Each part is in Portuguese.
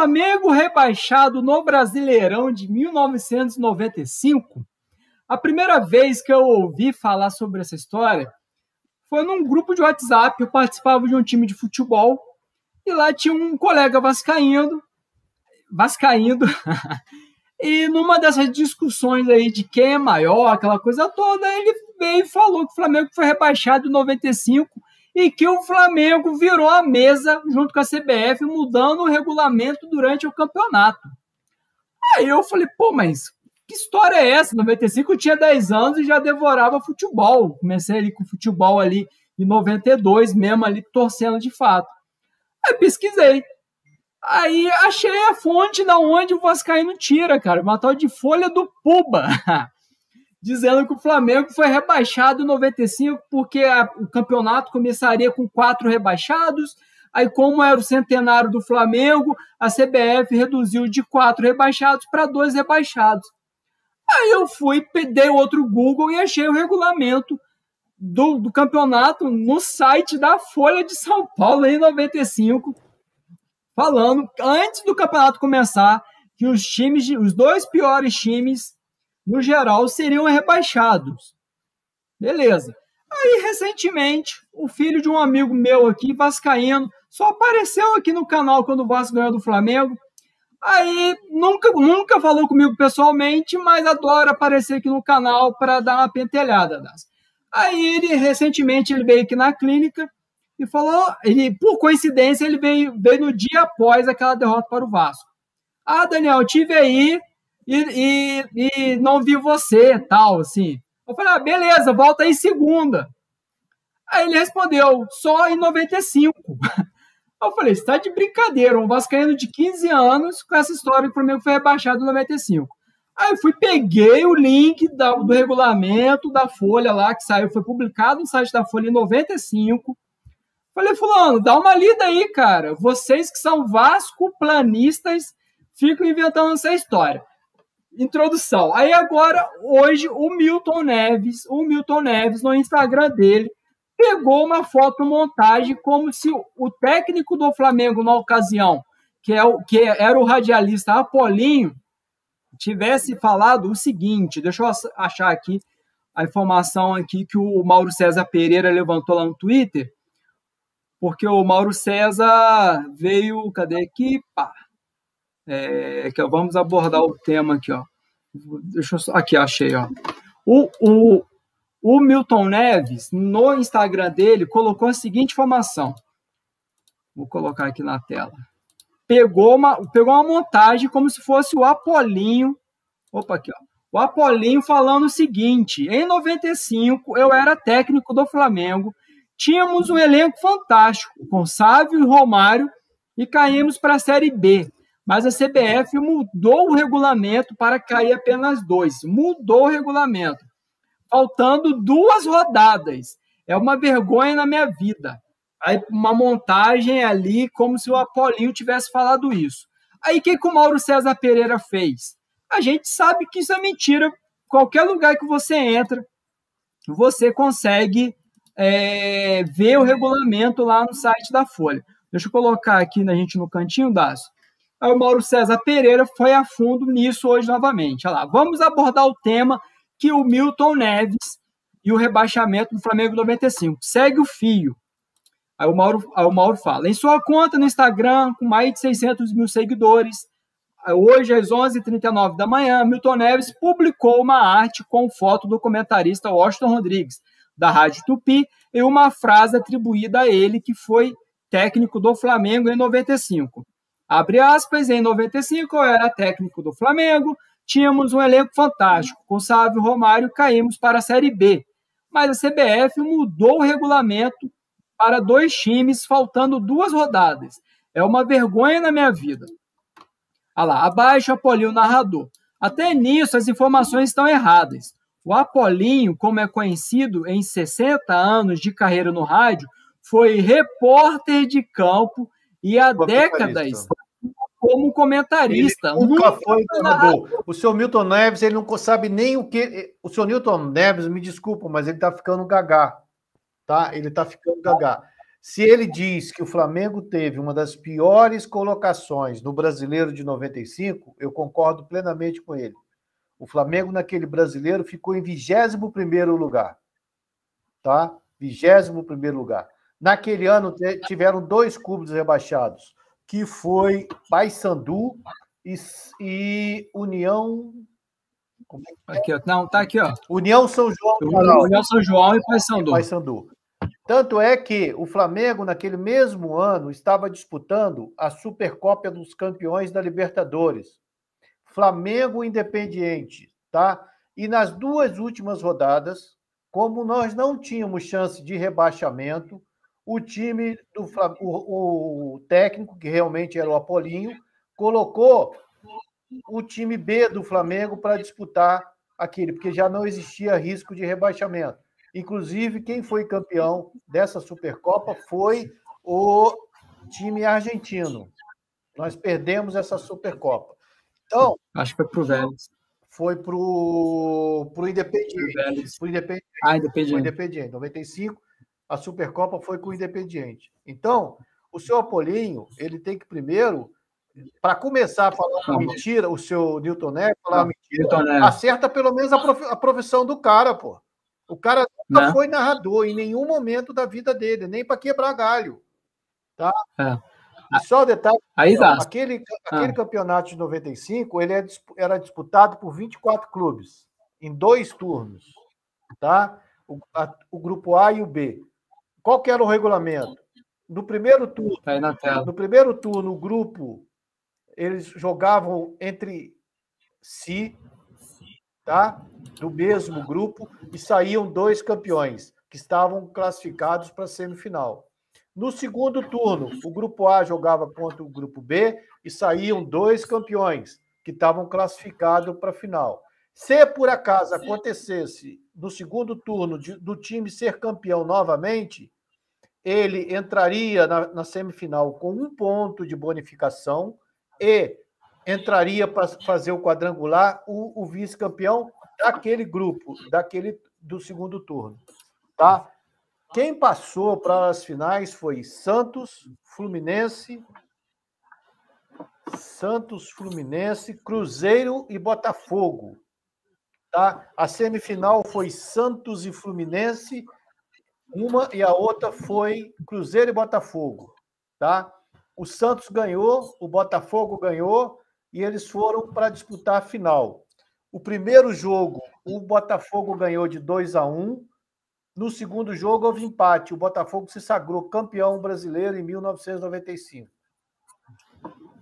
Flamengo rebaixado no Brasileirão de 1995. A primeira vez que eu ouvi falar sobre essa história foi num grupo de WhatsApp. Eu participava de um time de futebol e lá tinha um colega vascaíno, vascaíno, e numa dessas discussões aí de quem é maior, aquela coisa toda, ele veio e falou que o Flamengo foi rebaixado em 95 e que o Flamengo virou a mesa junto com a CBF, mudando o regulamento durante o campeonato. Aí eu falei, pô, mas que história é essa? 95 eu tinha 10 anos e já devorava futebol. Comecei ali com futebol ali em 92, mesmo ali torcendo de fato. Aí pesquisei. Aí achei a fonte da onde o Vascaíno tira, cara. Uma tal de Folha do Puba. dizendo que o Flamengo foi rebaixado em 95 porque a, o campeonato começaria com quatro rebaixados. Aí, como era o centenário do Flamengo, a CBF reduziu de quatro rebaixados para dois rebaixados. Aí eu fui, dei outro Google e achei o regulamento do, do campeonato no site da Folha de São Paulo em 95, falando antes do campeonato começar que os times, os dois piores times no geral, seriam rebaixados. Beleza. Aí, recentemente, o filho de um amigo meu aqui, Vascaíno, só apareceu aqui no canal quando o Vasco ganhou do Flamengo. Aí, nunca, nunca falou comigo pessoalmente, mas adora aparecer aqui no canal para dar uma pentelhada. Aí, ele, recentemente, ele veio aqui na clínica e falou, ele, por coincidência, ele veio, veio no dia após aquela derrota para o Vasco. Ah, Daniel, tive aí, e, e, e não vi você, tal, assim. Eu falei, ah, beleza, volta aí segunda. Aí ele respondeu, só em 95. Eu falei, você tá de brincadeira, um vascaíno de 15 anos com essa história que o Flamengo foi rebaixado em 95. Aí eu fui, peguei o link da, do regulamento da Folha lá, que saiu, foi publicado no site da Folha em 95. Falei, fulano, dá uma lida aí, cara. Vocês que são Vasco planistas ficam inventando essa história introdução. Aí agora, hoje, o Milton Neves, o Milton Neves, no Instagram dele, pegou uma foto montagem como se o técnico do Flamengo na ocasião, que, é o, que era o radialista Apolinho, tivesse falado o seguinte, deixa eu achar aqui a informação aqui que o Mauro César Pereira levantou lá no Twitter, porque o Mauro César veio, cadê aqui? Pá, é, que vamos abordar o tema aqui, ó. Deixa eu, aqui, achei, ó. O, o, o Milton Neves, no Instagram dele, colocou a seguinte informação. Vou colocar aqui na tela. Pegou uma, pegou uma montagem como se fosse o Apolinho. Opa, aqui, ó. O Apolinho falando o seguinte: em 95, eu era técnico do Flamengo, tínhamos um elenco fantástico, com Sávio e Romário, e caímos para a Série B mas a CBF mudou o regulamento para cair apenas dois. Mudou o regulamento. Faltando duas rodadas. É uma vergonha na minha vida. Aí, uma montagem ali, como se o Apolinho tivesse falado isso. Aí, o que, que o Mauro César Pereira fez? A gente sabe que isso é mentira. Qualquer lugar que você entra, você consegue é, ver o regulamento lá no site da Folha. Deixa eu colocar aqui na gente no cantinho, Dácio. Aí o Mauro César Pereira foi a fundo nisso hoje novamente. Olha lá, vamos abordar o tema que o Milton Neves e o rebaixamento do Flamengo 95. Segue o fio. Aí o Mauro, aí o Mauro fala. Em sua conta no Instagram, com mais de 600 mil seguidores, hoje às 11h39 da manhã, Milton Neves publicou uma arte com foto do comentarista Washington Rodrigues, da Rádio Tupi, e uma frase atribuída a ele, que foi técnico do Flamengo em 95. Abre aspas, em 95 eu era técnico do Flamengo, tínhamos um elenco fantástico, com Sávio Romário caímos para a Série B, mas a CBF mudou o regulamento para dois times, faltando duas rodadas. É uma vergonha na minha vida. Olha lá, abaixo Apolinho narrador. Até nisso as informações estão erradas. O Apolinho, como é conhecido em 60 anos de carreira no rádio, foi repórter de campo e há décadas como comentarista. Ele nunca, nunca foi treinador. O senhor Milton Neves, ele não sabe nem o que. O senhor Milton Neves, me desculpa, mas ele está ficando gagá. Tá? Ele está ficando gagá. Se ele diz que o Flamengo teve uma das piores colocações no Brasileiro de 95, eu concordo plenamente com ele. O Flamengo, naquele brasileiro, ficou em 21 lugar. Tá? 21 lugar. Naquele ano, tiveram dois clubes rebaixados, que foi Paysandu e, e União. É? Aqui, ó. Não, tá aqui, ó. União São João. União São João e Paysandu. Paysandu. Tanto é que o Flamengo, naquele mesmo ano, estava disputando a Supercopa dos Campeões da Libertadores. Flamengo Independiente, tá? E nas duas últimas rodadas, como nós não tínhamos chance de rebaixamento, o time do o, o técnico, que realmente era o Apolinho, colocou o time B do Flamengo para disputar aquele, porque já não existia risco de rebaixamento. Inclusive, quem foi campeão dessa Supercopa foi o time argentino. Nós perdemos essa Supercopa. Então. Acho que foi para o Vélez. Foi para o Independiente. Pro Independiente. Ah, Independiente. Pro Independiente. 95, a Supercopa foi com o Independiente. Então, o seu Apolinho, ele tem que primeiro, para começar a falar uma mentira, o seu Newton Neves falar uma mentira, acerta pelo menos a profissão do cara, pô. O cara nunca né? foi narrador em nenhum momento da vida dele, nem para quebrar galho. Tá? É. E só o detalhe: Aí dá. aquele, aquele ah. campeonato de 95 ele é era disputado por 24 clubes, em dois turnos. Tá? O, a, o grupo A e o B. Qual que era o regulamento? No primeiro turno, tá no primeiro turno, o grupo eles jogavam entre si, tá? Do mesmo grupo e saíam dois campeões que estavam classificados para a semifinal. No segundo turno, o grupo A jogava contra o grupo B e saíam dois campeões que estavam classificados para a final. Se por acaso acontecesse no segundo turno de, do time ser campeão novamente, ele entraria na, na semifinal com um ponto de bonificação e entraria para fazer o quadrangular o, o vice-campeão daquele grupo, daquele do segundo turno, tá? Quem passou para as finais foi Santos, Fluminense, Santos, Fluminense, Cruzeiro e Botafogo. Tá? A semifinal foi Santos e Fluminense, uma e a outra foi Cruzeiro e Botafogo. Tá? O Santos ganhou, o Botafogo ganhou e eles foram para disputar a final. O primeiro jogo, o Botafogo ganhou de 2 a 1. No segundo jogo, houve empate. O Botafogo se sagrou campeão brasileiro em 1995.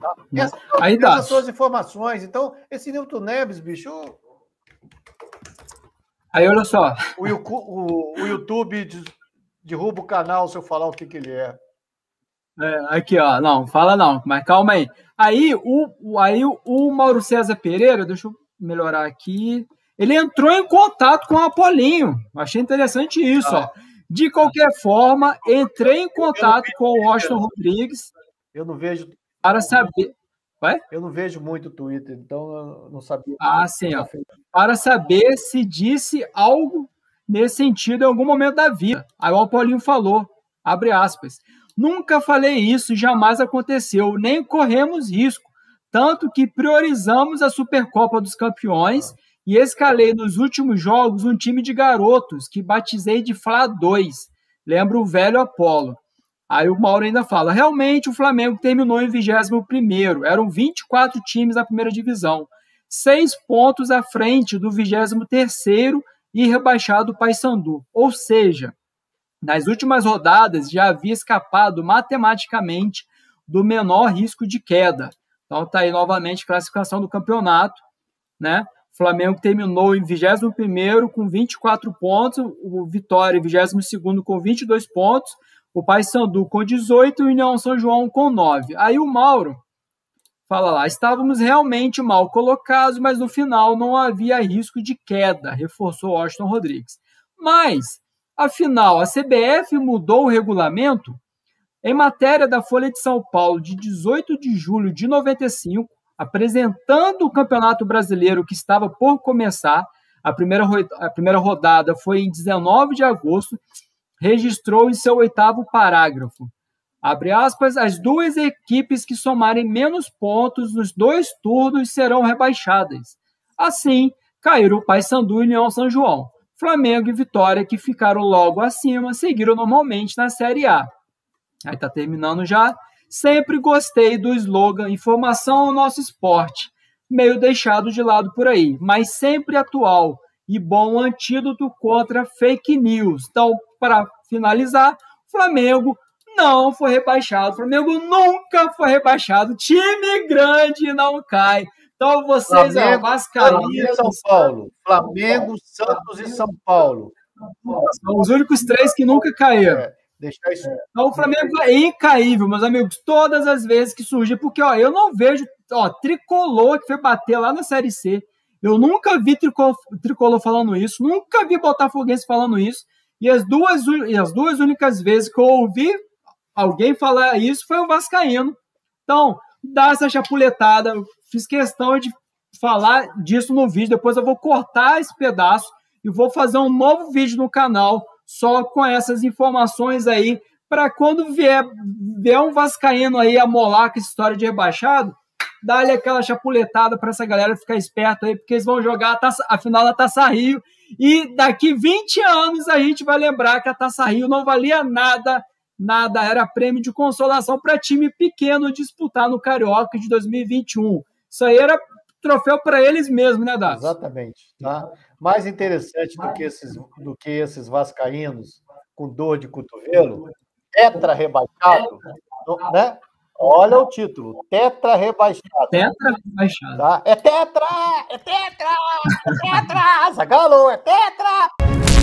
Tá? Essas, Aí essas são as informações. Então, esse Newton Neves, bicho. Aí, olha só. O, o, o YouTube derruba o canal se eu falar o que, que ele é. É, aqui, ó. Não, fala não, mas calma aí. Aí o, aí o Mauro César Pereira, deixa eu melhorar aqui. Ele entrou em contato com o Apolinho. Achei interessante isso, ah. ó. De qualquer forma, entrei em contato com o Washington Rodrigues. Eu não vejo. Para saber. Vai? Eu não vejo muito o Twitter, então eu não sabia. Ah, sim, ó. Para saber se disse algo nesse sentido em algum momento da vida. Aí o Apolinho falou, abre aspas. Nunca falei isso, jamais aconteceu, nem corremos risco. Tanto que priorizamos a Supercopa dos Campeões e escalei nos últimos jogos um time de garotos que batizei de Fla 2. Lembra o velho Apolo. Aí o Mauro ainda fala: realmente o Flamengo terminou em 21. Eram 24 times da primeira divisão, seis pontos à frente do 23 e rebaixado Paysandu. Ou seja, nas últimas rodadas já havia escapado matematicamente do menor risco de queda. Então está aí novamente classificação do campeonato, né? O Flamengo terminou em 21 com 24 pontos, o Vitória em 22 com 22 pontos, o Paysandu com 18 e o União São João com 9. Aí o Mauro fala lá, estávamos realmente mal colocados, mas no final não havia risco de queda, reforçou Washington Rodrigues. Mas, afinal, a CBF mudou o regulamento? Em matéria da Folha de São Paulo, de 18 de julho de 95, apresentando o Campeonato Brasileiro que estava por começar. A primeira, a primeira rodada foi em 19 de agosto. Registrou em seu oitavo parágrafo. Abre aspas, as duas equipes que somarem menos pontos nos dois turnos serão rebaixadas. Assim, caíram o Paysandu e União São João. Flamengo e Vitória, que ficaram logo acima, seguiram normalmente na Série A. Aí tá terminando já. Sempre gostei do slogan Informação ao nosso esporte, meio deixado de lado por aí, mas sempre atual e bom antídoto contra fake news. Então, para finalizar, Flamengo não foi rebaixado. O Flamengo nunca foi rebaixado. Time grande não cai. Então vocês, Flamengo, ó, Vascaínos... São Paulo. Flamengo, Santos e São Paulo. São os únicos três que nunca caíram. É, deixar isso. Então o Flamengo é incaível, meus amigos, todas as vezes que surge, porque ó, eu não vejo ó, tricolor que foi bater lá na Série C. Eu nunca vi tricolor, tricolor falando isso, nunca vi Botafoguense falando isso. E as duas, e as duas únicas vezes que eu ouvi alguém falar isso foi o Vascaíno. Então, dá essa chapuletada. Eu fiz questão de falar disso no vídeo. Depois eu vou cortar esse pedaço e vou fazer um novo vídeo no canal só com essas informações aí para quando vier, vier um vascaíno aí a molar com essa história de rebaixado, dá-lhe aquela chapuletada para essa galera ficar esperto aí, porque eles vão jogar a, taça, a final da Taça Rio e daqui 20 anos a gente vai lembrar que a Taça Rio não valia nada nada, era prêmio de consolação para time pequeno disputar no Carioca de 2021. Isso aí era troféu para eles mesmos, né, Dado? Exatamente. Tá? Mais interessante do que, esses, do que esses vascaínos com dor de cotovelo, tetra rebaixado, né? Olha o título, tetra rebaixado. Tetra rebaixado. Tá? É tetra! É tetra! É tetra! Zagalo, é tetra!